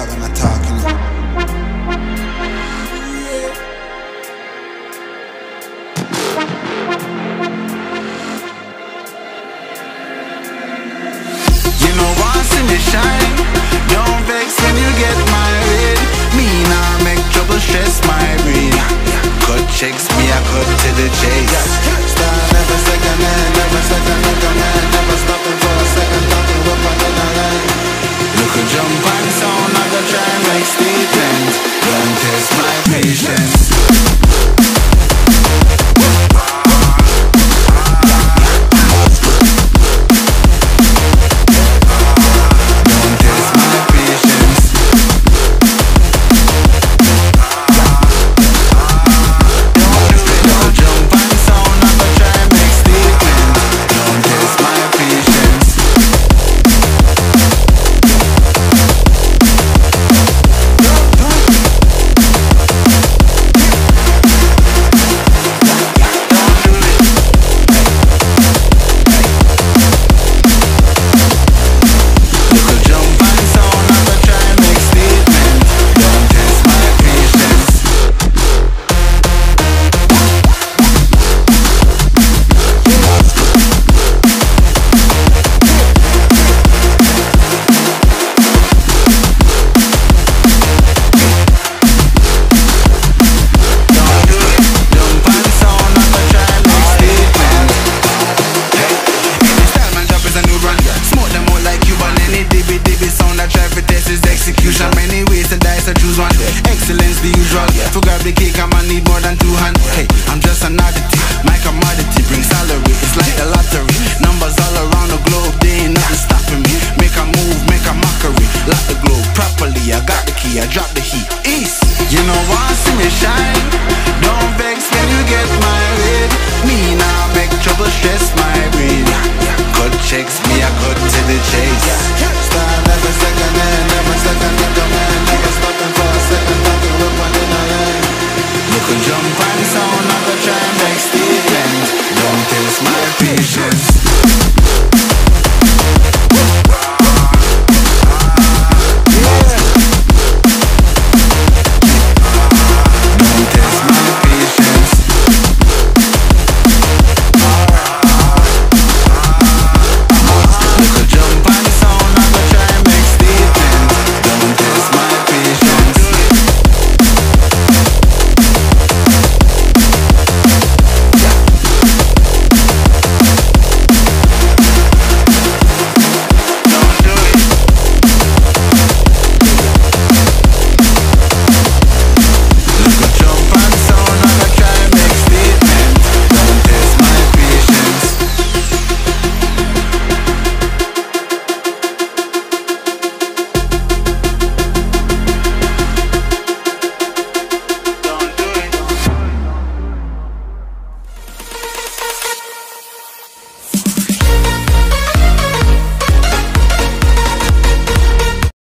out and I talk. the usual To grab the cake, I'ma need more than two hands Hey, I'm just an oddity My commodity brings salary. It's like a lottery. Numbers all around the globe They ain't nothing stopping me. Make a move, make a mockery. Lock the globe properly I got the key, I drop the